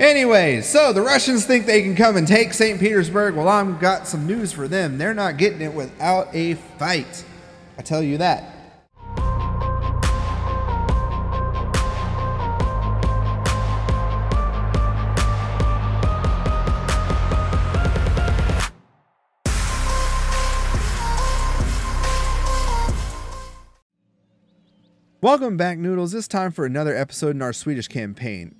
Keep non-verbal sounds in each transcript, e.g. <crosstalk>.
Anyways, so the Russians think they can come and take St. Petersburg. Well, I've got some news for them. They're not getting it without a fight. I tell you that. Welcome back, Noodles. It's time for another episode in our Swedish campaign.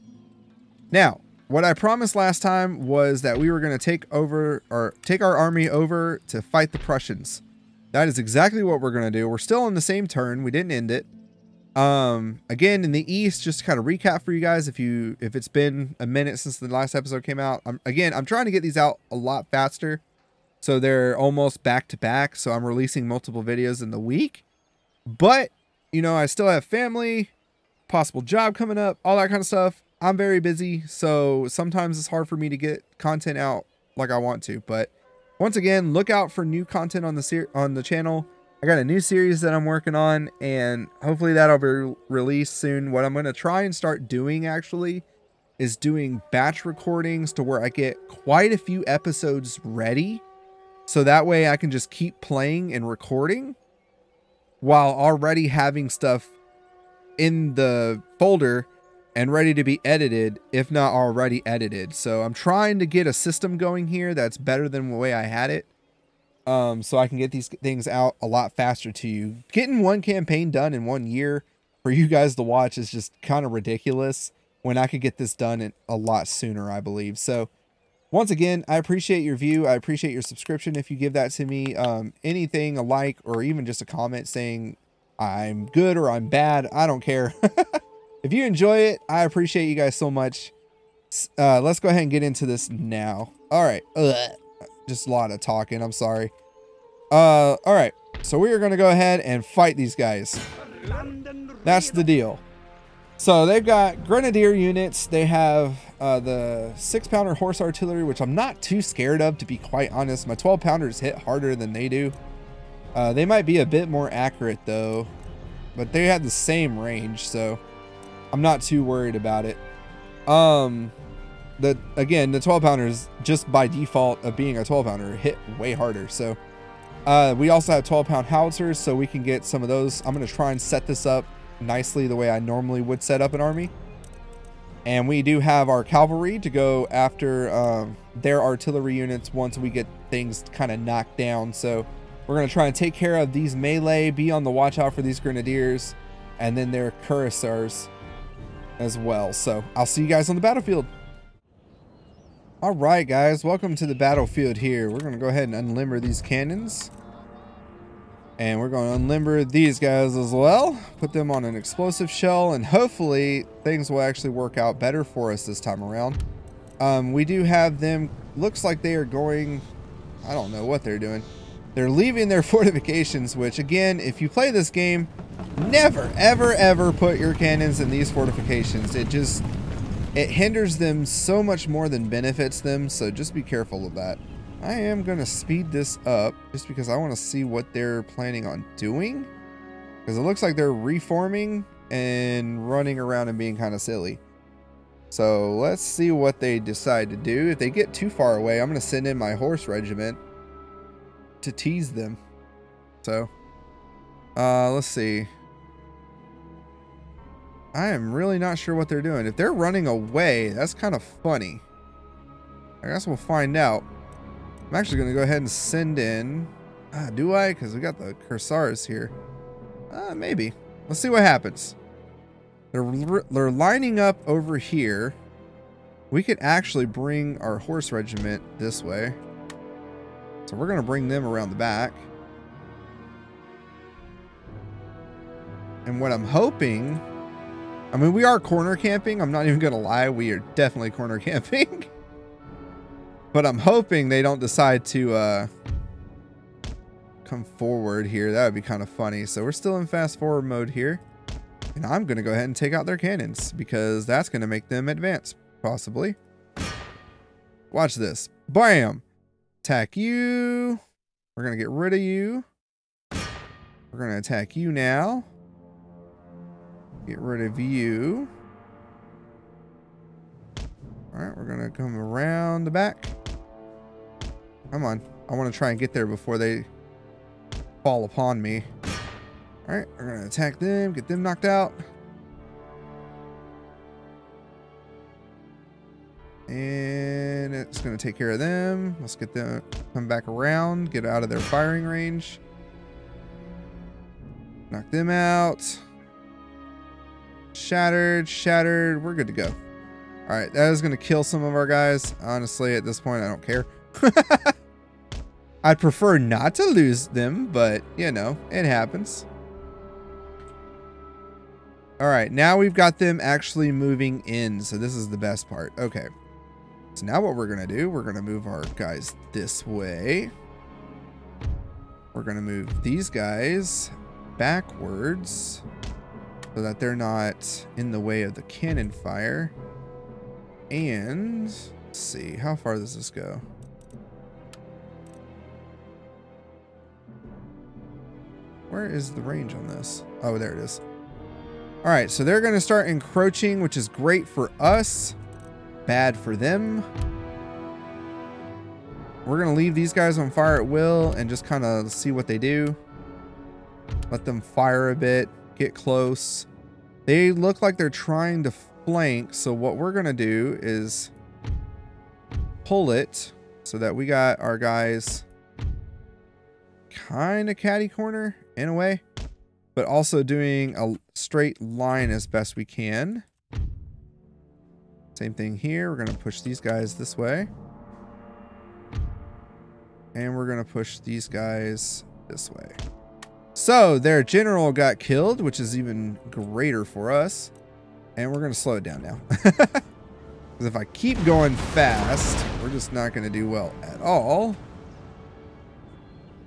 Now, what I promised last time was that we were going to take over or take our army over to fight the Prussians. That is exactly what we're going to do. We're still on the same turn. We didn't end it. Um, again, in the east, just to kind of recap for you guys, if you if it's been a minute since the last episode came out, I'm, again, I'm trying to get these out a lot faster, so they're almost back to back. So I'm releasing multiple videos in the week, but you know, I still have family, possible job coming up, all that kind of stuff. I'm very busy, so sometimes it's hard for me to get content out like I want to. But once again, look out for new content on the ser- on the channel. I got a new series that I'm working on, and hopefully that'll be re released soon. What I'm going to try and start doing actually is doing batch recordings to where I get quite a few episodes ready. So that way I can just keep playing and recording while already having stuff in the folder and ready to be edited, if not already edited. So I'm trying to get a system going here that's better than the way I had it. Um, so I can get these things out a lot faster to you. Getting one campaign done in one year for you guys to watch is just kind of ridiculous when I could get this done in a lot sooner, I believe. So once again, I appreciate your view. I appreciate your subscription if you give that to me. Um, anything, a like, or even just a comment saying I'm good or I'm bad. I don't care. <laughs> if you enjoy it, I appreciate you guys so much. Uh, let's go ahead and get into this now. All right. Ugh. Just a lot of talking. I'm sorry. Uh, all right. So we are going to go ahead and fight these guys. That's the deal. So they've got grenadier units. They have uh, the six pounder horse artillery, which I'm not too scared of, to be quite honest. My 12 pounders hit harder than they do. Uh, they might be a bit more accurate though, but they have the same range, so I'm not too worried about it. Um, the again, the 12 pounders just by default of being a 12 pounder hit way harder. So uh, we also have 12 pound howitzers, so we can get some of those. I'm going to try and set this up nicely the way I normally would set up an army. And we do have our cavalry to go after um, their artillery units once we get things kind of knocked down. So we're going to try and take care of these melee, be on the watch out for these grenadiers, and then their cuirassiers as well. So I'll see you guys on the battlefield. All right, guys, welcome to the battlefield here. We're going to go ahead and unlimber these cannons. And we're going to unlimber these guys as well. Put them on an explosive shell. And hopefully things will actually work out better for us this time around. Um, we do have them. Looks like they are going. I don't know what they're doing. They're leaving their <laughs> fortifications. Which again, if you play this game, never, ever, ever put your cannons in these fortifications. It just it hinders them so much more than benefits them. So just be careful of that. I am going to speed this up just because I want to see what they're planning on doing. Because it looks like they're reforming and running around and being kind of silly. So let's see what they decide to do. If they get too far away, I'm going to send in my horse regiment to tease them. So, uh, let's see. I am really not sure what they're doing. If they're running away, that's kind of funny. I guess we'll find out. I'm actually going to go ahead and send in... Ah, do I? Because we got the cuirassiers here. Uh, maybe. Let's see what happens. They're, they're lining up over here. We could actually bring our horse regiment this way. So we're going to bring them around the back. And what I'm hoping... I mean, we are corner camping. I'm not <laughs> even going to lie. We are definitely corner <laughs> camping. But I'm hoping they don't decide to uh, come forward here. That would be kind of funny. So we're still in fast forward mode here. And I'm going to go ahead and take out their cannons because that's going to make them advance, possibly. Watch this. Bam! Attack you. We're going to get rid of you. We're going to attack you now. Get rid of you. All right, we're gonna come around the back. Come on. I want to try and get there before they fall upon me. All right, we're gonna attack them, get them knocked out. And it's gonna take care of them. Let's get them come back around, get out of their firing range. Knock them out. Shattered, shattered. We're good to go. All right, that is going to kill some of our guys. Honestly, at this point, I don't care. <laughs> I'd prefer not to lose them, but, you know, it happens. All right, now we've got them actually moving in, so this is the best part. Okay. So now what we're going to do, we're going to move our guys this way. We're going to move these guys backwards so that they're not in the way of the cannon fire. And see, how far does this go? Where is the range on this? Oh, there it is. All right, so they're going to start encroaching, which is great for us, bad for them. We're going to leave these guys on fire at will and just kind of see what they do. Let them fire a bit, get close. They look like they're trying to flank, so what we're going to do is pull it so that we got our guys kind of catty corner in a way, but also doing a straight line as best we can. Same thing here. We're going to push these guys this way. And we're going to push these guys this way. So their general got killed, which is even greater for us. And we're going to slow it down now. <laughs> Because if I keep going fast, we're just not going to do well at all.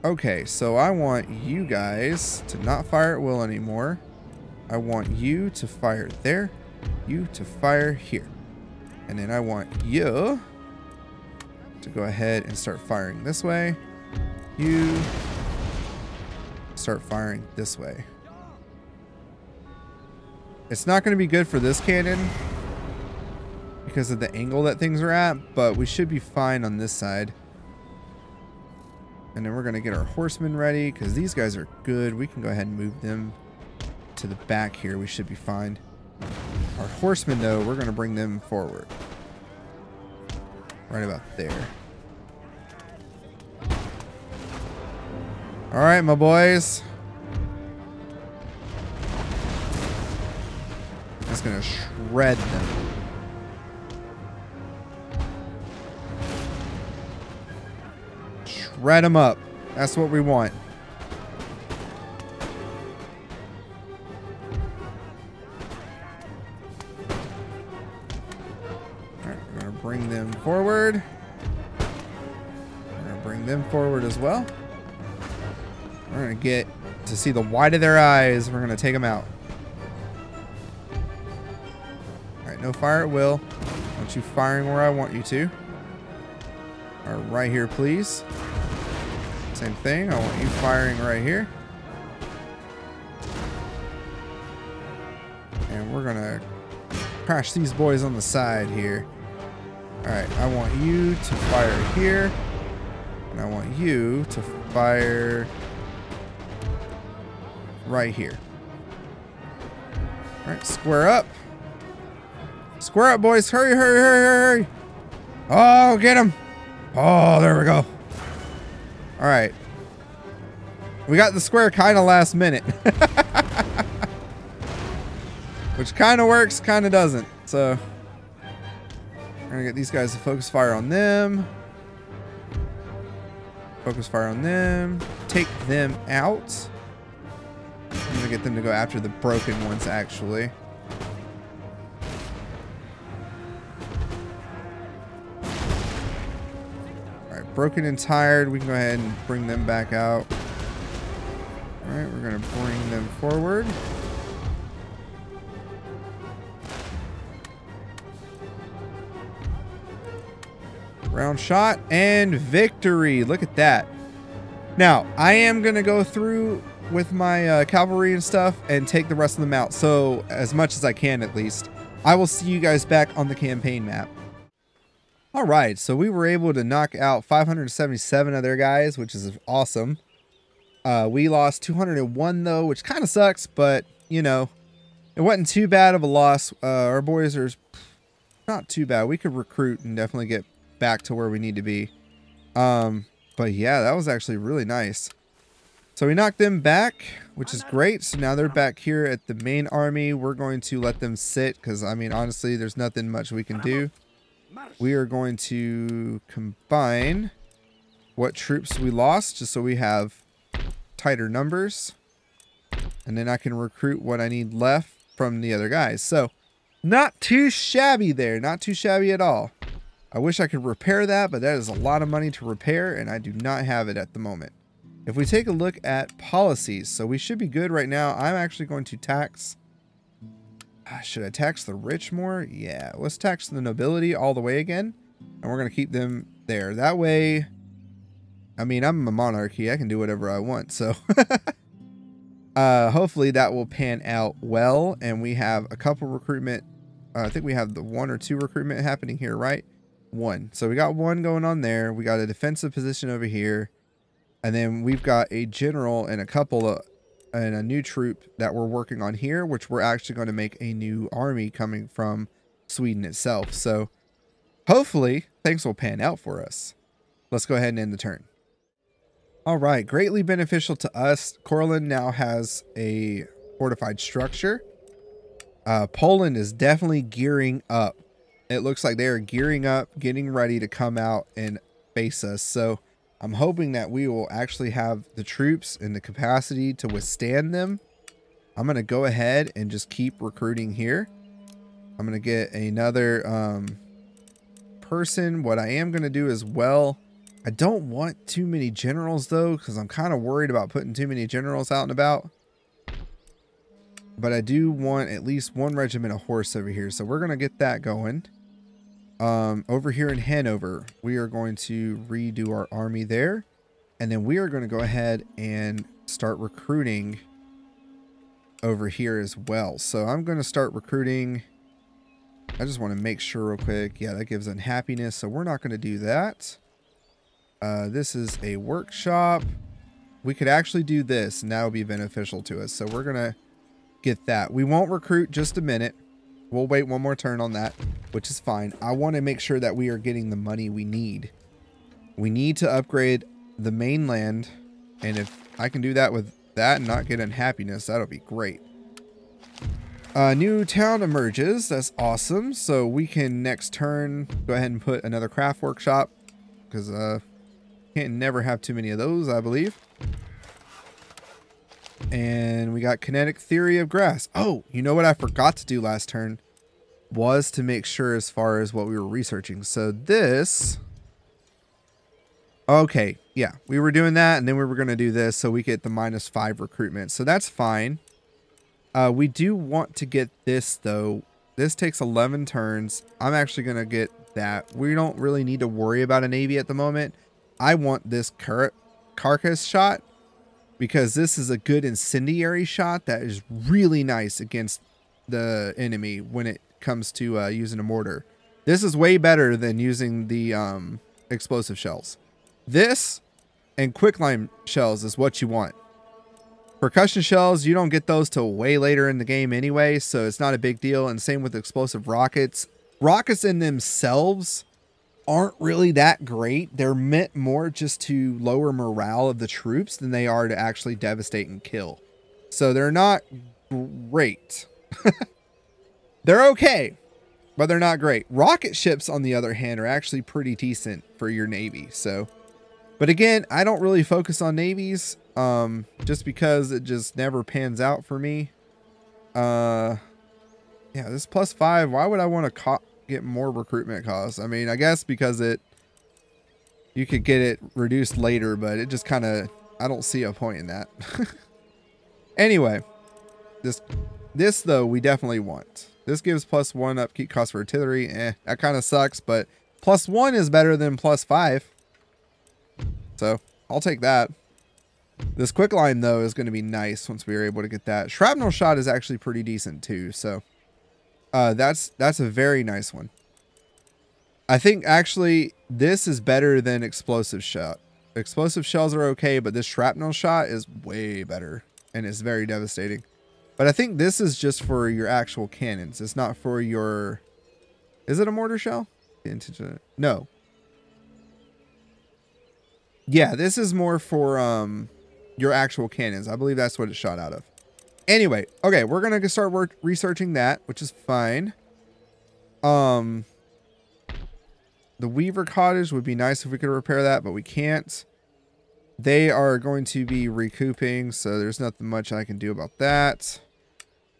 Okay, so I want you guys to not fire at will anymore. I want you to fire there, you to fire here. And then I want you to go ahead and start firing this way. You start firing this way. It's not going to be good for this cannon because of the angle that things are at, but we should be fine on this side. And then we're going to get our horsemen ready because these guys are good. We can go ahead and move them to the back here. We should be fine. Our horsemen, though, we're going to bring them forward. Right about there. All right, my boys. Just gonna shred them. Shred them up. That's what we want. As well. We're going to get to see the white of their eyes. We're going to take them out. All right, no fire at will. Want you firing where I want you to. Right, right here, please. Same thing. I want you firing right here. And we're going to crash these boys on the side here. All right, I want you to fire here. And I want you to fire right here. All right, square up. Square up, boys. Hurry, hurry, hurry, hurry. Oh, get him. Oh, there we go. All right. We got the square kind of last minute. <laughs> Which kind of works, kind of doesn't. So, we're going to get these guys to focus fire on them. Focus fire on them. Take them out. I'm gonna get them to go after the broken ones, actually. Alright, broken and tired. We can go ahead and bring them back out. Alright, we're gonna bring them forward. Round shot and victory. Look at that. Now, I am going to go through with my uh, cavalry and stuff and take the rest of them out. So as much as I can, at least. I will see you guys back on the campaign map. All right, so we were able to knock out 577 of their guys, which is awesome. Uh, we lost 201 though, which kind of sucks, but you know, it wasn't too bad of a loss. Uh, our boys are not too bad. We could recruit and definitely get back to where we need to be. Um, but yeah, that was actually really nice. So we knocked them back, which is great. So now they're back here at the main army. We're going to let them sit because, I mean, honestly, there's nothing much we can do. We are going to combine what troops we lost just so we have tighter numbers. And then I can recruit what I need left from the other guys. So not too shabby there. Not too shabby at all. I wish I could repair that, but that is a lot of money to repair, and I do not have it at the moment. If we take a look at policies, so we should be good right now. I'm actually going to tax... Uh, should I tax the rich more? Yeah, let's tax the nobility all the way again. And we're going to keep them there. That way, I mean, I'm a monarchy. I can do whatever I want, so... <laughs> uh, hopefully that will pan out well, and we have a couple recruitment... Uh, I think we have the one or two recruitment happening here, right? One. So we got one going on there. We got a defensive position over here. And then we've got a general and a couple of and a new troop that we're working on here, which we're actually going to make a new army coming from Sweden itself. So hopefully things will pan out for us. Let's go ahead and end the turn. All right, greatly beneficial to us. Courland now has a fortified structure. Uh, Poland is definitely gearing up. It looks like they are gearing up, getting ready to come out and face us. So I'm hoping that we will actually have the troops and the capacity to withstand them. I'm going to go ahead and just keep recruiting here. I'm going to get another um, person. What I am going to do as well, I don't want too many generals though, because I'm kind of worried about putting too many generals out and about. But I do want at least one regiment of horse over here. So we're going to get that going. Um, over here in Hanover, we are going to redo our army there. And then we are going to go ahead and start recruiting over here as well. So I'm going to start recruiting. I just want to make sure real quick. Yeah, that gives unhappiness. So we're not going to do that. Uh, this is a workshop. We could actually do this and that would be beneficial to us. So we're going to get that. We won't recruit just a minute. We'll wait one more turn on that, which is fine. I want to make sure that we are getting the money we need. We need to upgrade the mainland. And if I can do that with that and not get unhappiness, that'll be great. A new town emerges. That's awesome. So we can next turn go ahead and put another craft workshop because uh, can't never have too many of those, I believe. And we got kinetic theory of gases. Oh, you know what I forgot to do last turn? Was to make sure as far as what we were researching. So this... Okay, yeah. We were doing that, and then we were going to do this so we get the minus five recruitment. So that's fine. Uh, we do want to get this, though. This takes 11 turns. I'm actually going to get that. We don't really need to worry about a navy at the moment. I want this car carcass shot because this is a good incendiary shot that is really nice against the enemy when it comes to uh, using a mortar. This is way better than using the um, explosive shells. This and quicklime shells is what you want. Percussion shells, you don't get those till way later in the game anyway, so it's not a big deal. And same with explosive rockets. Rockets in themselves aren't really that great. They're meant more just to lower morale of the troops than they are to actually devastate and kill. So they're not great. <laughs> they're okay, but they're not great. Rocket ships, on the other hand, are actually pretty decent for your Navy. So, but again, I don't really focus on navies um, just because it just never pans out for me. Uh, yeah, this plus five. Why would I want to get more recruitment costs. I mean, I guess because it you could get it reduced later, but it just kind of I don't see a point in that. <laughs> anyway, this this though we definitely want. This gives plus one upkeep cost for artillery. Eh, that kind of sucks, but plus one is better than plus five. So I'll take that. This quicklime though is going to be nice once we are able to get that. Shrapnel shot is actually pretty decent too. So uh, that's that's a very nice one. I think actually this is better than explosive shot. Explosive shells are okay, but this shrapnel shot is way better and it's very devastating. But I think this is just for your actual cannons. It's not for your... Is it a mortar shell? No. Yeah, this is more for um your actual cannons. I believe that's what it shot out of. Anyway, okay, we're to start work researching that, which is fine. Um, the Weaver Cottage would be nice if we could repair that, but we can't. They are going to be recouping, so there's nothing much I can do about that.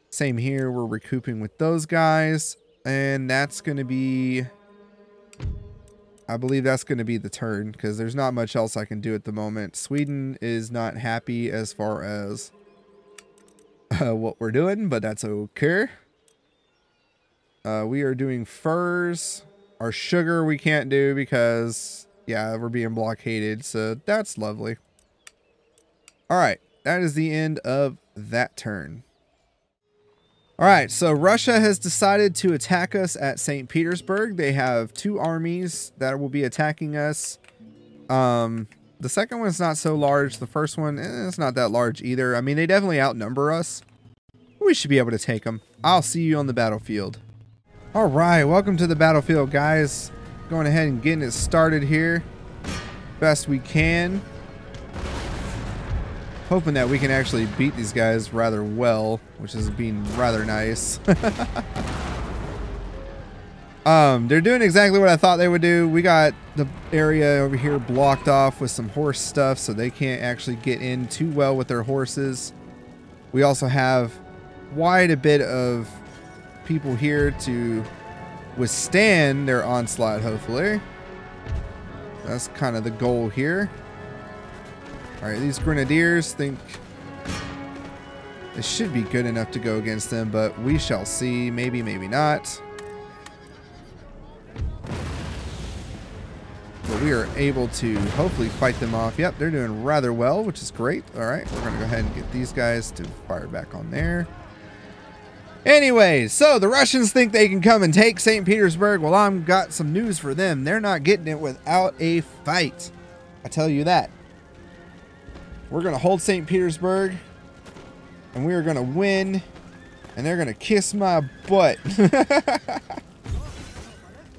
Same here, we're recouping with those guys. And that's going to be... I believe that's going to be the turn, because there's not much else I can do at the moment. Sweden is not happy as far as uh, what we're doing, but that's okay. Uh, we are doing furs. Our sugar we can't do because, yeah, we're being blockaded. So that's lovely. All right. That is the end of that turn. All right. So Russia has decided to attack us at St. Petersburg. They have two armies that will be attacking us. Um, the second one's not so large. The first one, eh, it's not that large either. I mean, they definitely outnumber us. We should be able to take them. I'll see you on the battlefield. All right, welcome to the battlefield, guys. Going ahead and getting it started here. Best we can. Hoping that we can actually beat these guys rather well, which is being rather nice. <laughs> um, they're doing exactly what I thought they would do. We got the area over here blocked off with some horse stuff, so they can't actually get in too well with their horses. We also have quite a bit of people here to withstand their onslaught, hopefully. That's kind of the goal here. Alright, these grenadiers think it should be good enough to go against them, but we shall see. Maybe, maybe not. But we are able to hopefully fight them off. Yep, they're doing rather well, which is great. Alright, we're going to go ahead and get these guys to fire back on there. Anyways, so the Russians think they can come and take St. Petersburg. Well, I'm got some news for them. They're not getting it without a fight. I tell you that. We're going to hold St. Petersburg. And we are going to win. And they're going to kiss my butt. <laughs>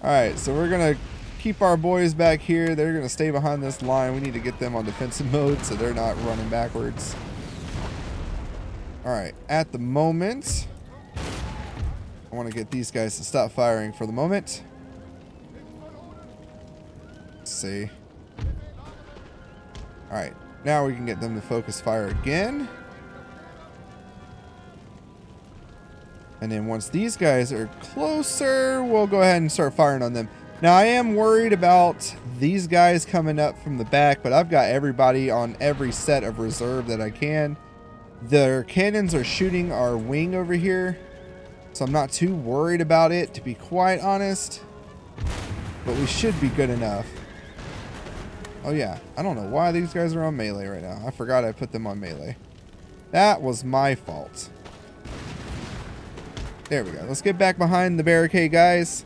Alright, so we're going to keep our boys back here. They're going to stay behind this line. We need to get them on defensive mode so they're not running backwards. Alright, at the moment... I want to get these guys to stop firing for the moment. Let's see. Alright, now we can get them to focus fire again. And then once these guys are closer, we'll go ahead and start firing on them. Now, I am worried about these guys coming up from the back, but I've got everybody on every set of reserve that I can. Their cannons are shooting our wing over here. So I'm not too worried about it, to be quite honest. But we should be good enough. Oh yeah, I don't know why these guys are on melee right now. I forgot I put them on melee. That was my fault. There we go. Let's get back behind the barricade, guys.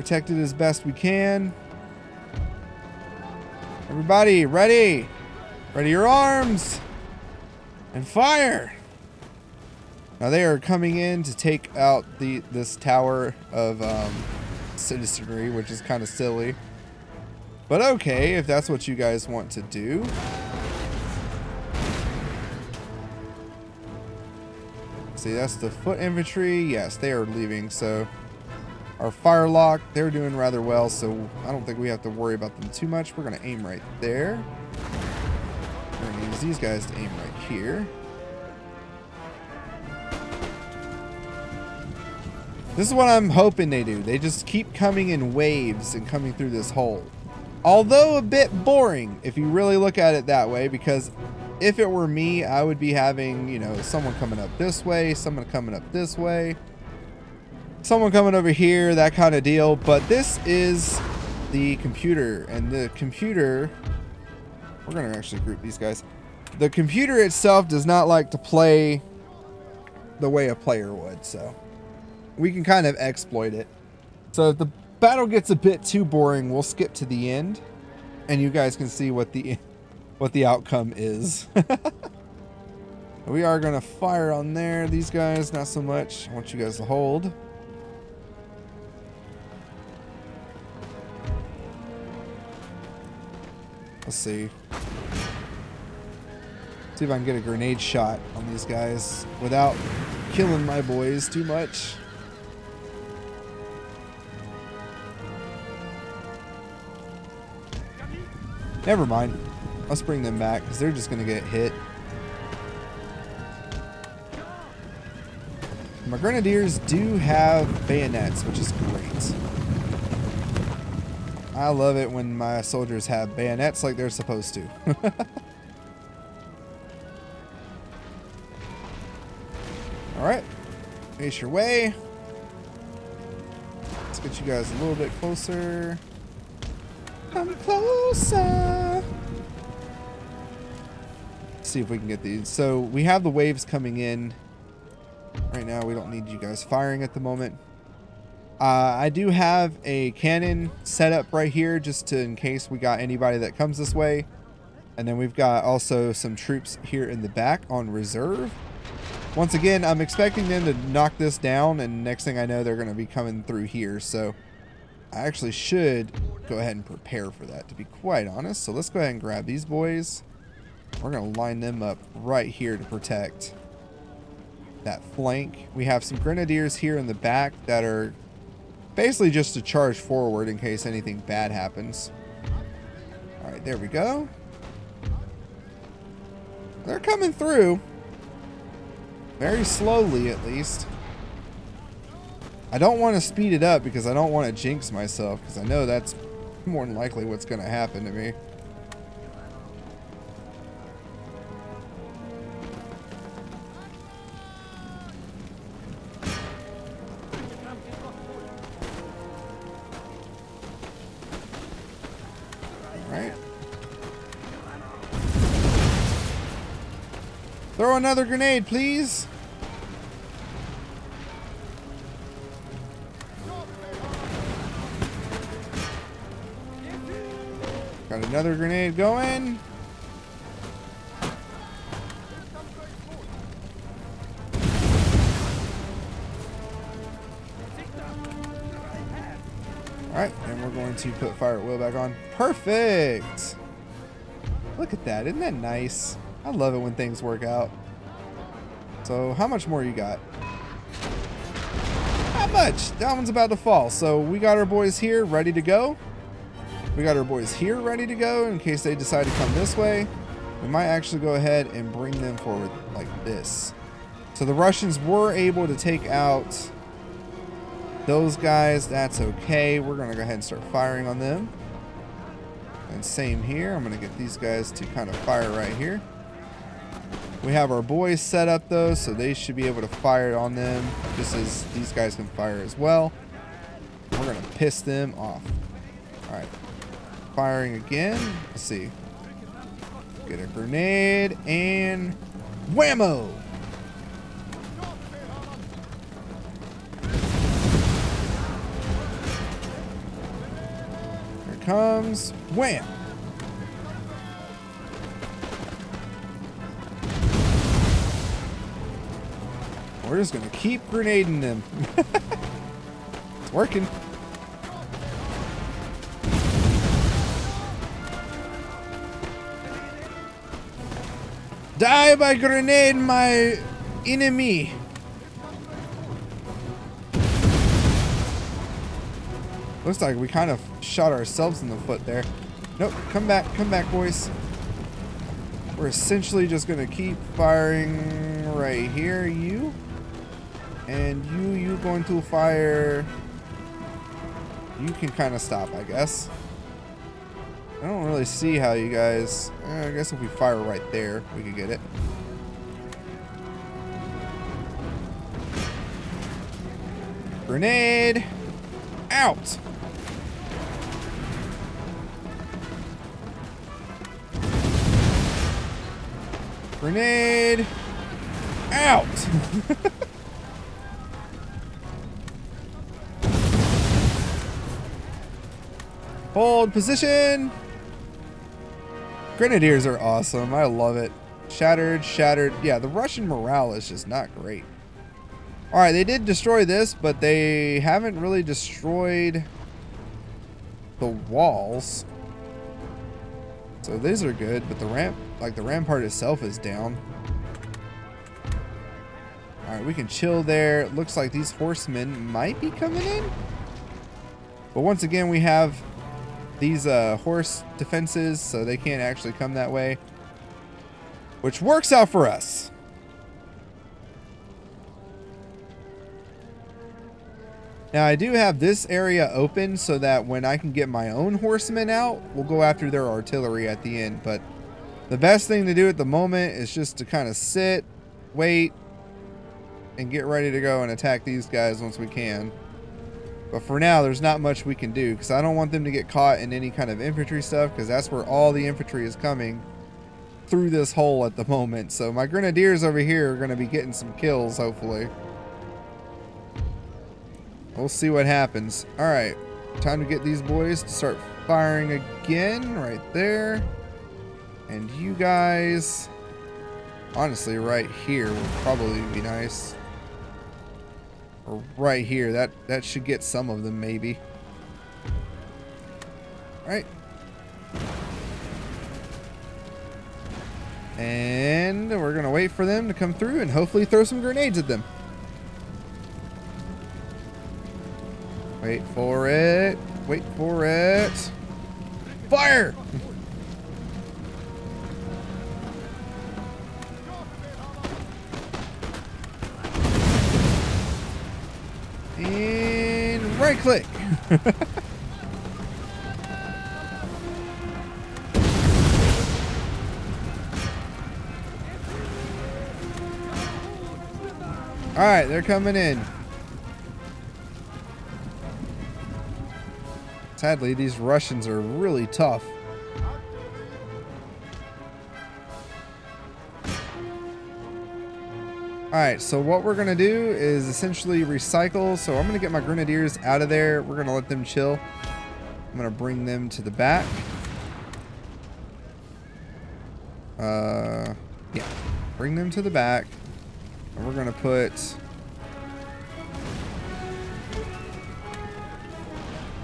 Protect it as best we can. Everybody, ready? Ready your arms. And fire. Now they are coming in to take out the this tower of um, citizenry, which is kind of silly. But okay, if that's what you guys want to do. See, that's the foot infantry. Yes, they are leaving. So our firelock, they're doing rather well. So I don't think we have to worry about them too much. We're going to aim right there. We're going to use these guys to aim right here. This is what I'm hoping they do. They just keep coming in waves and coming through this hole. Although a bit boring if you really look at it that way because if it were me, I would be having, you know, someone coming up this way, someone coming up this way, someone coming over here, that kind of deal. But this is the computer and the computer, we're going to actually group these guys. The computer itself does not like to play the way a player would, so we can kind of exploit it. So if the battle gets a bit too boring, we'll skip to the end, and you guys can see what the what the outcome is. <laughs> we are gonna fire on there. These guys, not so much. I want you guys to hold. Let's see. See if I can get a grenade shot on these guys without killing my boys too much. Never mind. Let's bring them back because they're just going to get hit. My grenadiers do have bayonets, which is great. I love it when my soldiers have bayonets like they're supposed to. <laughs> Alright. Face your way. Let's get you guys a little bit closer. Come closer. Let's see if we can get these. So we have the waves coming in. Right now we don't need you guys firing at the moment. Uh, I do have a cannon set up right here just to in case we got anybody that comes this way. And then we've got also some troops here in the back on reserve. Once again, I'm expecting them to knock this down and next thing I know they're going to be coming through here. So I actually should go ahead and prepare for that, to be quite honest. So let's go ahead and grab these boys. We're going to line them up right here to protect that flank. We have some grenadiers here in the back that are basically just to charge forward in case anything bad happens. All right, there we go. They're coming through. Very slowly, at least. I don't want to speed it up because I don't want to jinx myself because I know that's more than likely what's going to happen to me. Another grenade, please. Got another grenade going. Alright, and we're going to put fire at will back on. Perfect! Look at that, isn't that nice? I love it when things work out. So, how much more you got? Not much! That one's about to fall. So, we got our boys here ready to go. We got our boys here ready to go in case they decide to come this way. We might actually go ahead and bring them forward like this. So the Russians were able to take out those guys. That's okay. We're going to go ahead and start firing on them. And same here. I'm going to get these guys to kind of fire right here. We have our boys set up though, so they should be able to fire on them just as these guys can fire as well. We're going to piss them off. All right firing again. Let's see. Get a grenade and whammo! Here comes wham! We're just gonna keep grenading them. <laughs> it's working. Die by grenade, my enemy. Looks like we kind of shot ourselves in the foot there. Nope, come back, come back, boys. We're essentially just going to keep firing right here, you. And you, you're going to fire... You can kind of stop, I guess. I don't really see how you guys... Eh, I guess if we fire right there, we could get it. Grenade! Out! Grenade! Out! <laughs> Hold position. Grenadiers are awesome. I love it. Shattered, shattered. Yeah, the Russian morale is just not great. All right, they did destroy this, but they haven't really destroyed the walls. So these are good, but the ramp, like the rampart itself is down. All right, we can chill there. Looks like these horsemen might be coming in. But once again, we have these uh, horse defenses, so they can't actually come that way. Which works out for us. Now I do have this area open so that when I can get my own horsemen out, we'll go after their artillery at the end. But the best thing to do at the moment is just to kind of sit, wait, and get ready to go and attack these guys once we can. But for now, there's not much we can do because I don't want them to get caught in any kind of infantry stuff because that's where all the infantry is coming through this hole at the moment. So my grenadiers over here are going to be getting some kills, hopefully. We'll see what happens. All right, time to get these boys to start firing again right there. And you guys, honestly, right here would probably be nice. Right here, that, that should get some of them maybe. All right. And we're going to wait for them to come through and hopefully throw some grenades at them. Wait for it. Wait for it. Fire! <laughs> and right click. <laughs> All right, they're coming in. Sadly, these Russians are really tough. Alright, so what we're going to do is essentially recycle. So I'm going to get my grenadiers out of there. We're going to let them chill. I'm going to bring them to the back. Uh, yeah. Bring them to the back. And we're going to put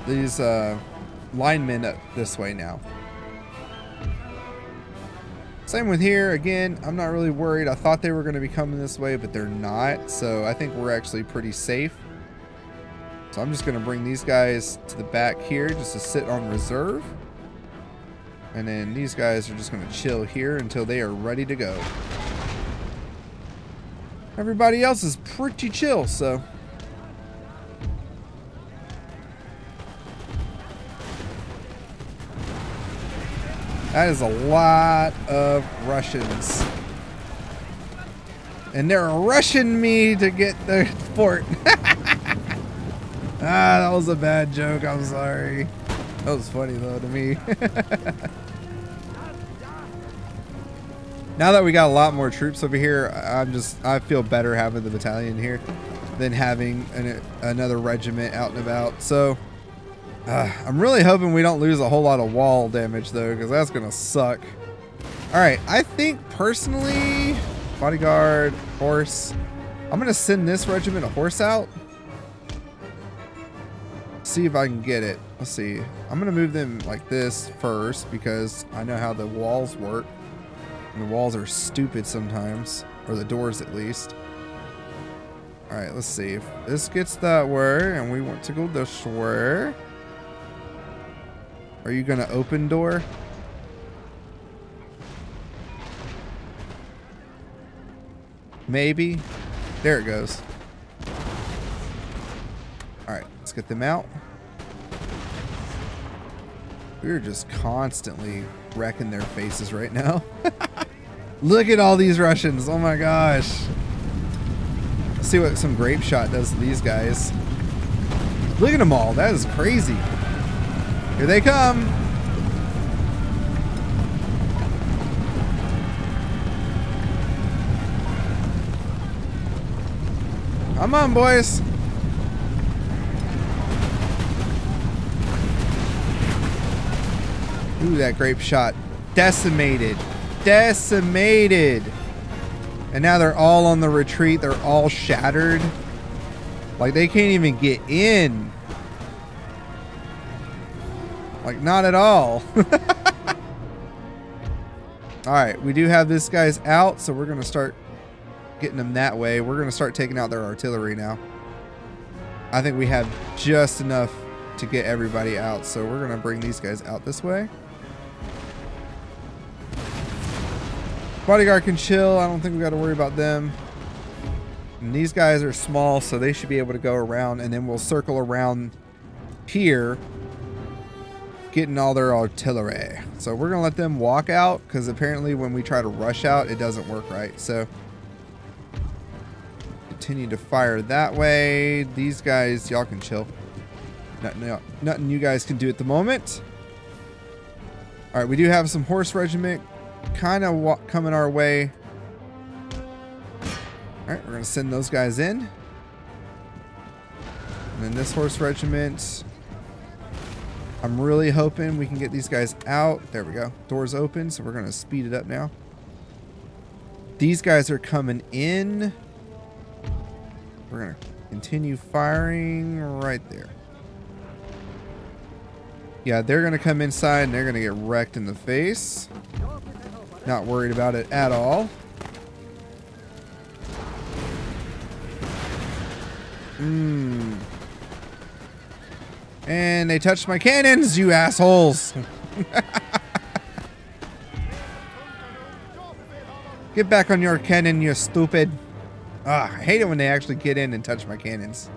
these uh, linemen up this way now. Same with here. Again, I'm not really worried. I thought they were going to be coming this way, but they're not. So I think we're actually pretty safe. So I'm just going to bring these guys to the back here just to sit on reserve. And then these guys are just going to chill here until they are ready to go. Everybody else is pretty chill, so That is a lot of Russians. And they're rushing me to get the <laughs> fort. <laughs> ah, that was a bad joke. I'm sorry. That was funny though to me. <laughs> now that we got a lot more troops over here, I'm just I feel better having the battalion here than having an, another regiment out and about. So uh, I'm really hoping we don't lose a whole lot of wall damage though, because that's gonna suck. All right, I think personally, bodyguard, horse. I'm gonna send this regiment a horse out. See if I can get it. Let's see. I'm gonna move them like this first because I know how the walls work. And the walls are stupid sometimes, or the doors at least. All right, let's see. If this gets that way and we want to go this way. Are you going to open door? Maybe. There it goes. Alright, let's get them out. We're just constantly wrecking their faces right now. <laughs> Look at all these Russians. Oh my gosh. Let's see what some grape shot does to these guys. Look at them all. That is crazy. Here they come. Come on, boys. Ooh, that grape shot. Decimated. Decimated. And now they're all on the retreat. They're all shattered. Like, they can't even get in. Like, not at all. <laughs> Alright, we do have this guy's out, so we're going to start getting them that way. We're going to start taking out their artillery now. I think we have just enough to get everybody out, so we're going to bring these guys out this way. Bodyguard can chill. I don't think we got to worry about them. And these guys are small, so they should be able to go around, and then we'll circle around here, getting all their artillery. So we're going to let them walk out, because apparently when we try to rush out, it doesn't work right. So continue to fire that way. These guys, y'all can chill. Nothing, nothing you guys can do at the moment. All right, we do have some horse regiment kind of coming our way. All right, we're going to send those guys in. And then this horse regiment, I'm really hoping we can get these guys out. There we go. Doors open, so we're going to speed it up now. These guys are coming in. We're going to continue firing right there. Yeah, they're going to come inside and they're going to get wrecked in the face. Not worried about it at all. Mmm. And they touched my cannons, you assholes. <laughs> Get back on your cannon, you stupid. Ah, I hate it when they actually get in and touch my cannons.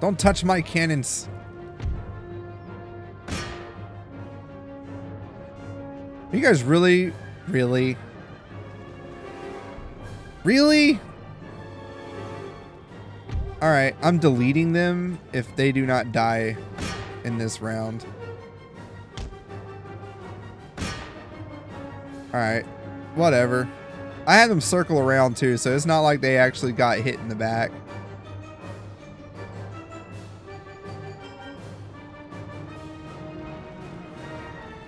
Don't touch my cannons. Are you guys really, really, really? All right, I'm deleting them if they do not die in this round. All right, whatever. I had them circle around too, so it's not like they actually got hit in the back.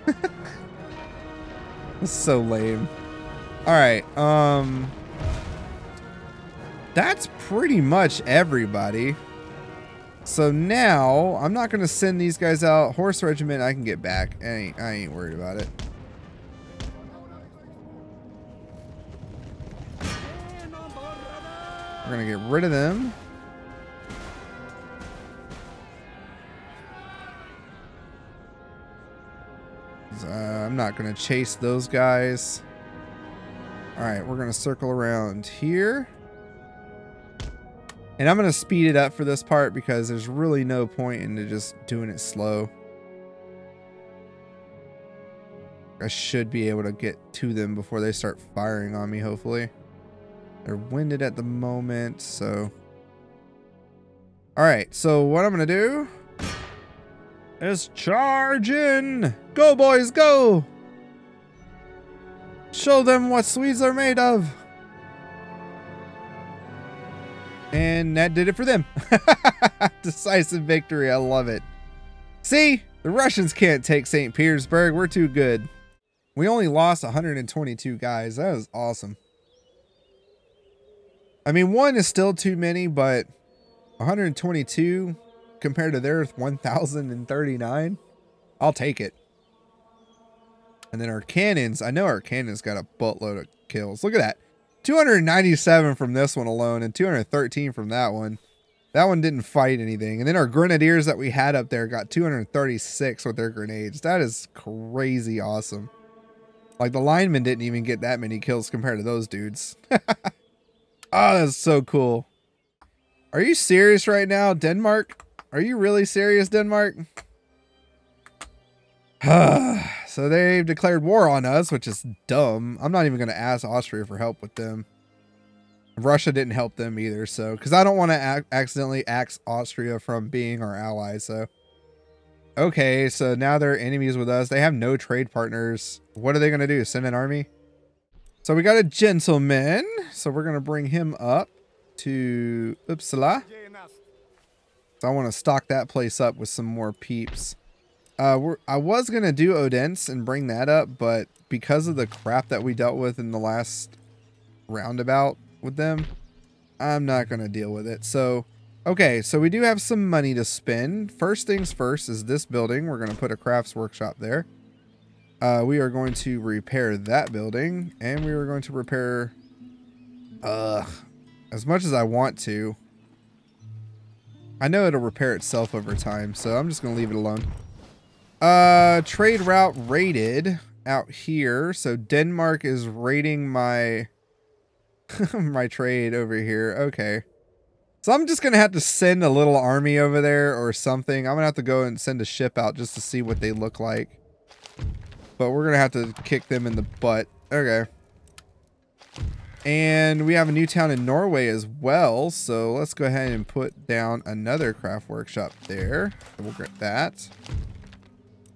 <laughs> so lame. All right, um... That's pretty much everybody. So now, I'm not going to send these guys out. Horse regiment, I can get back. I ain't, I ain't worried about it. We're going to get rid of them. Uh, I'm not going to chase those guys. All right, we're going to circle around here. And I'm going to speed it up for this part because there's really no point into just doing it slow. I should be able to get to them before they start firing on me, hopefully. They're winded at the moment, so... Alright, so what I'm going to do is charge in! Go, boys, go! Show them what Swedes are made of! And that did it for them. <laughs> Decisive victory. I love it. See? The Russians can't take St. Petersburg. We're too good. We only lost 122 guys. That was awesome. I mean, one is still too many, but 122 compared to their 1,039, I'll take it. And then our cannons, I know our cannons got a buttload of kills. Look at that. 297 from this one alone and 213 from that one. That one didn't fight anything. And then our grenadiers that we had up there got 236 with their grenades. That is crazy awesome. Like the linemen didn't even get that many kills compared to those dudes. oh, <laughs> that's so cool. Are you serious right now, Denmark? Are you really serious, Denmark? <sighs> Ah. So they've declared war on us, which is dumb. I'm not even going to ask Austria for help with them. Russia didn't help them either, so because I don't want to accidentally axe Austria from being our ally. So, okay, so now they're enemies with us. They have no trade partners. What are they going to do? Send an army? So we got a gentleman. So we're going to bring him up to Uppsala. So I want to stock that place up with some more peeps. Uh, we're, I was going to do Odense and bring that up, but because of the crap that we dealt with in the last roundabout with them, I'm not going to deal with it. So, okay, so we do have some money to spend. First things first is this building. We're going to put a crafts workshop there. Uh, we are going to repair that building, and we are going to repair, uh, as much as I want to. I know it'll repair itself over time, so I'm just going to leave it alone. Uh, trade route rated out here. So Denmark is rating my <laughs> my trade over here. Okay. So I'm just going to have to send a little army over there or something. I'm going to have to go and send a ship out just to see what they look like. But we're going to have to kick them in the butt. Okay. And we have a new town in Norway as well. So let's go ahead and put down another craft workshop there. We'll get that.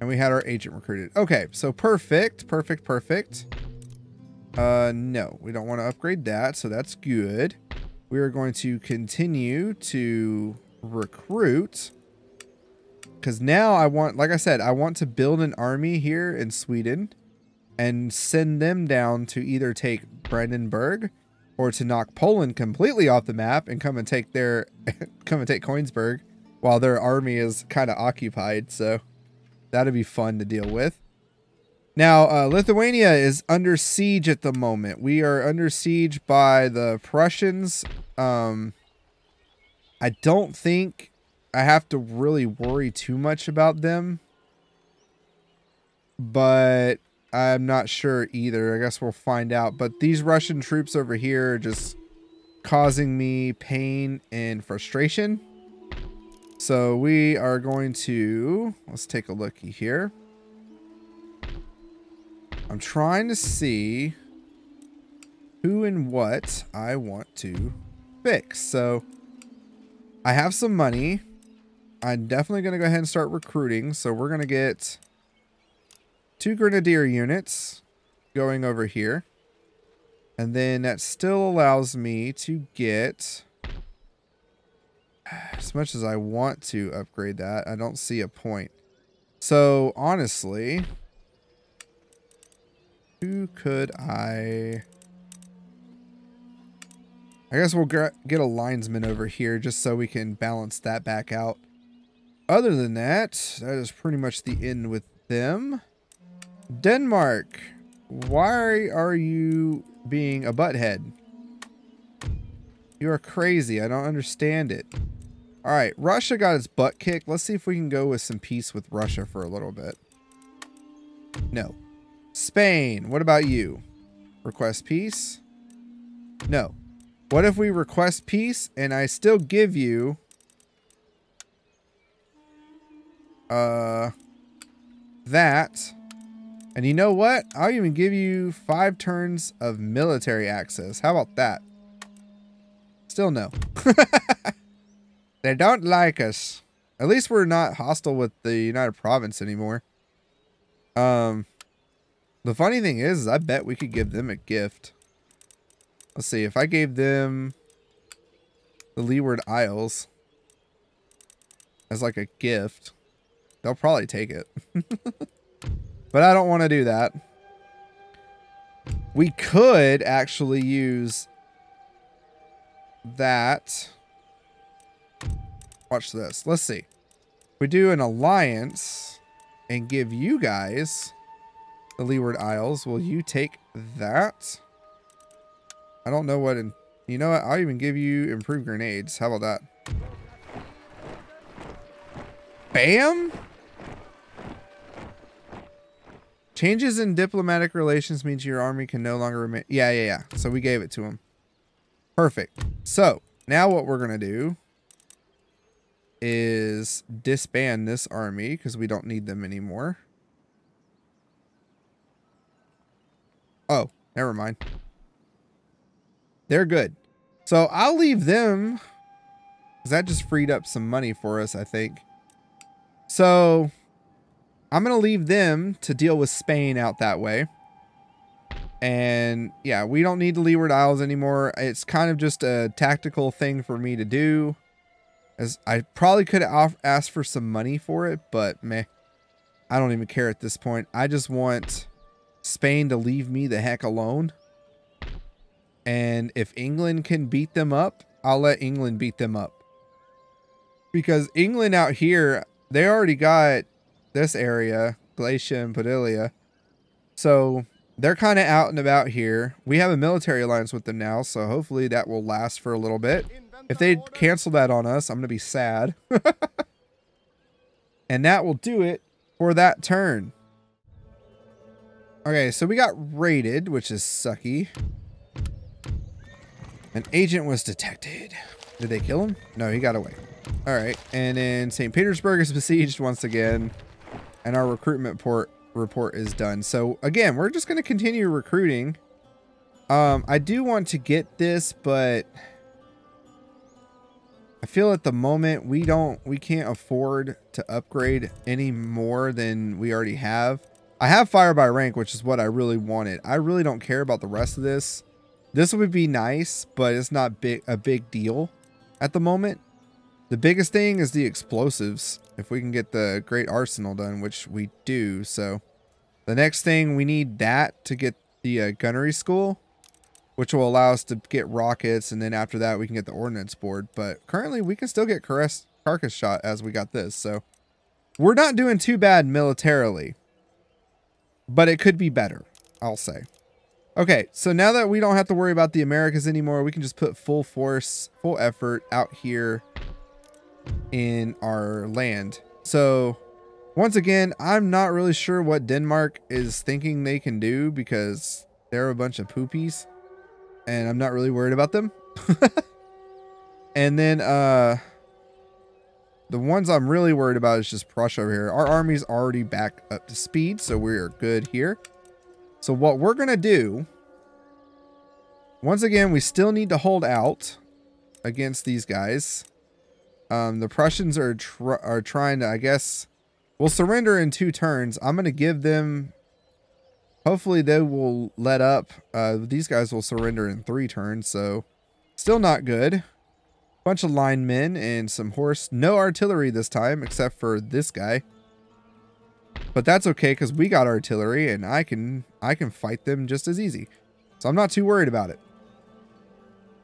And we had our agent recruited. Okay, so perfect, perfect, perfect. Uh, no, we don't want to upgrade that, so that's good. We are going to continue to recruit. Because now I want, like I said, I want to build an army here in Sweden and send them down to either take Brandenburg or to knock Poland completely off the map and come and take their, <laughs> come and take Königsberg while their army is kind of occupied, so... That'd be fun to deal with. Now, uh, Lithuania is under siege at the moment. We are under siege by the Prussians. Um, I don't think I have to really worry too much about them. But I'm not sure either. I guess we'll find out. But these Russian troops over here are just causing me pain and frustration. So we are going to, let's take a looky here. I'm trying to see who and what I want to fix. So I have some money. I'm definitely going to go ahead and start recruiting. So we're going to get two grenadier units going over here. And then that still allows me to get as much as I want to upgrade that, I don't see a point. So, honestly, who could I... I guess we'll get a linesman over here just so we can balance that back out. Other than that, that is pretty much the end with them. Denmark, why are you being a butthead? You are crazy. I don't understand it. All right, Russia got its butt kicked. Let's see if we can go with some peace with Russia for a little bit. No. Spain, what about you? Request peace? No. What if we request peace and I still give you uh that and you know what? I'll even give you five turns of military access. How about that? Still no. <laughs> They don't like us. At least we're not hostile with the United Province anymore. Um, the funny thing is, is I bet we could give them a gift. Let's see, if I gave them the Leeward Isles as like a gift, they'll probably take it. <laughs> but I don't want to do that. We could actually use that Watch this. Let's see. We do an alliance and give you guys the Leeward Isles. Will you take that? I don't know what... In, you know what? I'll even give you improved grenades. How about that? Bam! Changes in diplomatic relations means your army can no longer remain... Yeah, yeah, yeah. So we gave it to him. Perfect. So, now what we're going to do is disband this army because we don't need them anymore. Oh, never mind. They're good. So I'll leave them because that just freed up some money for us, I think. So I'm going to leave them to deal with Spain out that way. And yeah, we don't need the Leeward Isles anymore. It's kind of just a tactical thing for me to do. As I probably could have asked for some money for it, but meh. I don't even care at this point. I just want Spain to leave me the heck alone. And if England can beat them up, I'll let England beat them up. Because England out here, they already got this area, Galicia and Podolia. So they're kind of out and about here. We have a military alliance with them now, so hopefully that will last for a little bit. If they cancel that on us, I'm going to be sad. <laughs> and that will do it for that turn. Okay, so we got raided, which is sucky. An agent was detected. Did they kill him? No, he got away. All right, and then St. Petersburg is <laughs> besieged once again, and our recruitment port report is done. So again, we're just going to continue recruiting. Um, I do want to get this, but I feel at the moment we don't, we can't afford to upgrade any more than we already have. I have fire by rank, which is what I really wanted. I really don't care about the rest of this. This would be nice, but it's not big a big deal at the moment. The biggest thing is the explosives. If we can get the great arsenal done, which we do. So the next thing we need that to get the uh, gunnery school, which will allow us to get rockets. And then after that, we can get the ordnance board. But currently we can still get carcass, carcass shot as we got this. So we're not doing too bad militarily, but it could be better. I'll say. Okay, so now that we don't have to worry about the Americas anymore, we can just put full force, full effort out here in our land. So once again, I'm not really sure what Denmark is thinking they can do because they're a bunch of poopies and I'm not really worried about them. <laughs> and then uh the ones I'm really worried about is just Prussia over here. Our army's already back up to speed, so we're good here. So what we're going to do, once again, we still need to hold out against these guys. Um, the Prussians are tr are trying to, I guess, will surrender in two turns. I'm going to give them, hopefully they will let up. Uh, these guys will surrender in three turns, so still not good. Bunch of linemen and some horse. No artillery this time, except for this guy. But that's okay because we got artillery and I can I can fight them just as easy. So I'm not too worried about it.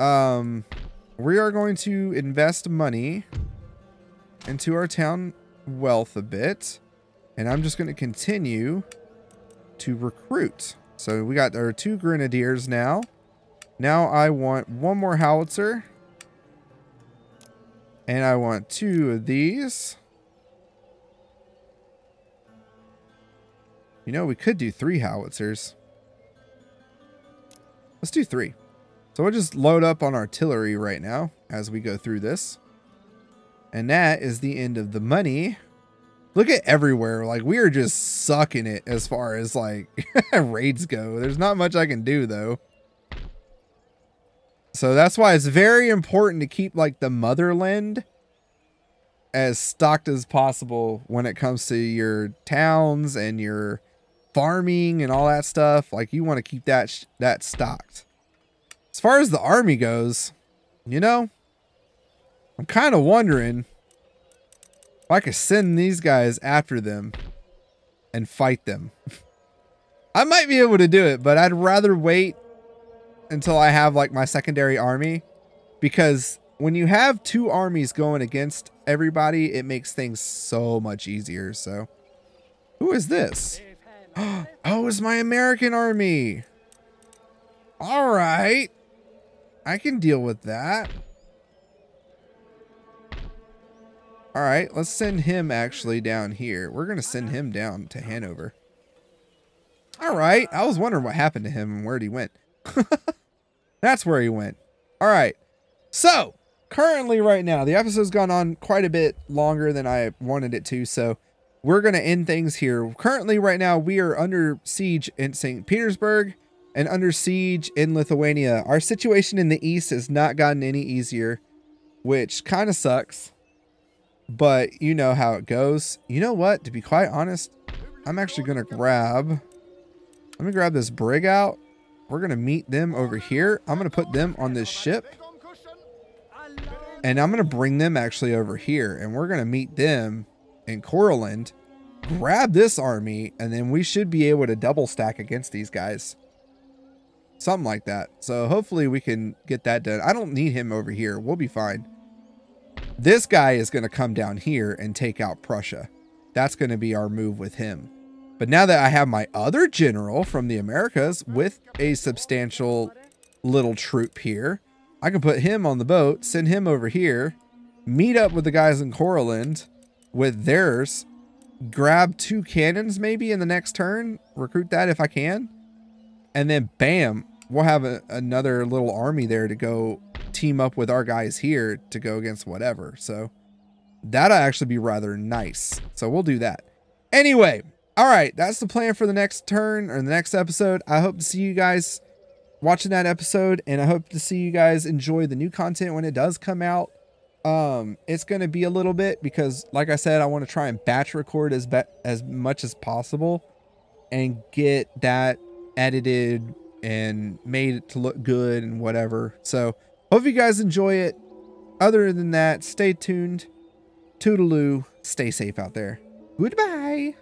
Um, we are going to invest money into our town wealth a bit. And I'm just going to continue to recruit. So we got our two grenadiers now. Now I want one more howitzer. And I want two of these. You know, we could do three howitzers. Let's do three. So we'll just load up on artillery right now as we go through this. And that is the end of the money. Look at everywhere. Like, we are just sucking it as far as, like, <laughs> raids go. There's not much I can do, though. So that's why it's very important to keep, like, the motherland as stocked as possible when it comes to your towns and your farming and all that stuff. Like you want to keep that that stocked. As far as the army goes, you know, I'm kind of wondering I could send these guys after them and fight them. <laughs> I might be able to do it, but I'd rather wait until I have like my secondary army because when you have two armies going against everybody, it makes things so much easier. So who is this? <gasps> oh, it's my American army. All right. I can deal with that. All right, let's send him actually down here. We're going to send him down to Hanover. All right. I was wondering what happened to him and where he went. <laughs> That's where he went. All right. So, currently right now, the episode's gone on quite a bit longer than I wanted it to. So, we're going to end things here. Currently, right now, we are under siege in St. Petersburg and under siege in Lithuania. Our situation in the east has not gotten any easier, which kind of sucks. But you know how it goes. You know what? To be quite honest, I'm actually going to grab... Let me grab this brig out. We're going to meet them over here. I'm going to put them on this ship. And I'm going to bring them actually over here. And we're going to meet them in Courland. grab this army, and then we should be able to double stack against these guys. Something like that. So hopefully we can get that done. I don't need him over here. We'll be fine. This guy is going to come down here and take out Prussia. That's going to be our move with him. But now that I have my other general from the Americas with a substantial little troop here, I can put him on the boat, send him over here, meet up with the guys in Courland with theirs, grab two cannons maybe in the next turn, recruit that if I can, and then bam, we'll have a, another little army there to go team up with our guys here to go against whatever. So that'll actually be rather nice. So we'll do that. Anyway, all right, that's the plan for the next turn or the next episode. I hope to see you guys watching that episode and I hope to see you guys enjoy the new content when it does come out. Um, it's going to be a little bit because like I said, I want to try and batch record as as much as possible and get that edited and made it to look good and whatever. So hope you guys enjoy it. Other than that, stay tuned. Toodaloo. Stay safe out there. Goodbye.